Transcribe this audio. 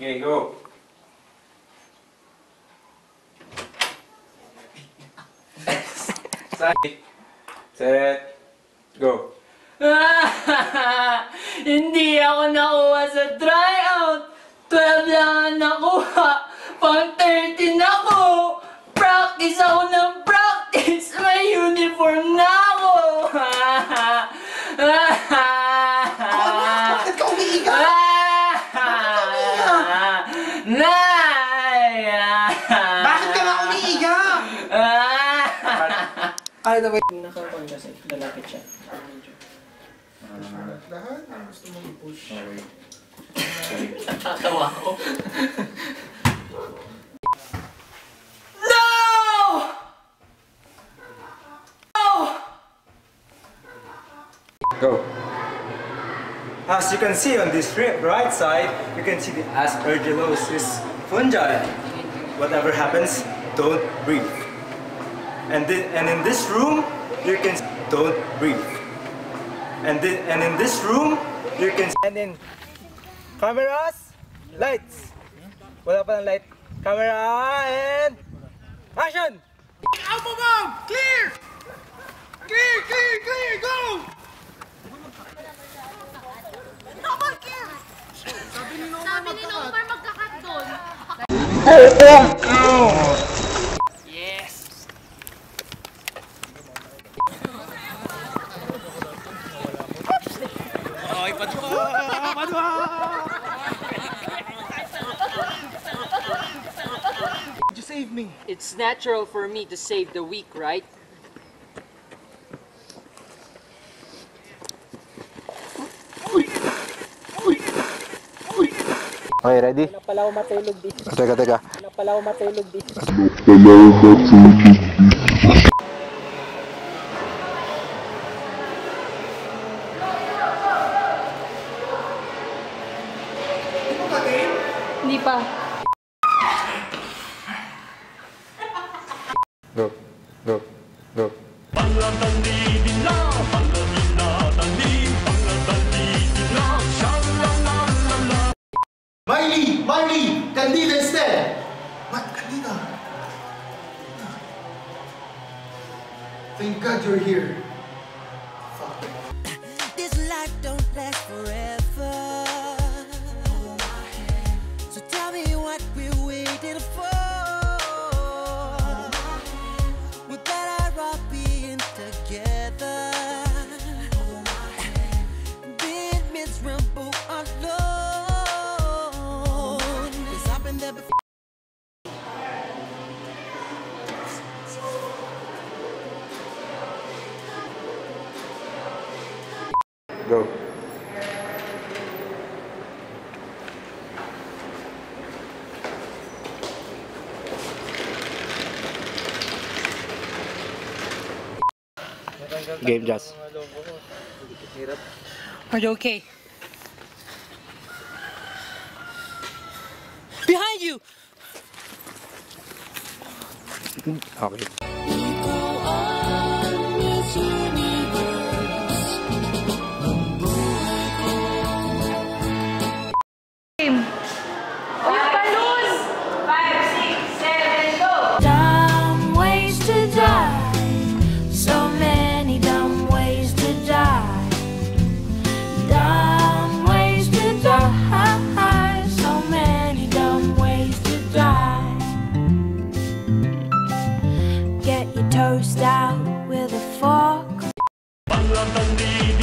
Okay, go. Side. Set. Go. Hindi ako nakuha sa tryout. 12 lang ang nakuha. Pang 13 ako. Practice ako ng practice. May uniform na ako. Bakit ka umiiga? Ay, the way. Nakakon kasi, lalapit siya. Lahat ang gusto mong i-push. Oh, Tatawa ako. no! No! Go. As you can see on this right side, you can see the aspergillosis fungi. Whatever happens, don't breathe. And, thi- and in this room, you can don't breathe. And, thi- and in this room, you can and in cameras, lights. Wala pa ng light. Camera and action! Alpha bomb! Clear! Clear, clear, clear, go! Sabi ni Nomar magkakat doon. You save me. It's natural for me to save the weak, right? Okay, ready? Napala ako matulog di. Teka, teka. Hindi pa. Go. Go. Go. Miley! Miley! Candida instead! What? Candida? Thank God you're here. Go. Game just. Are you okay? Behind you! Okay. London đi.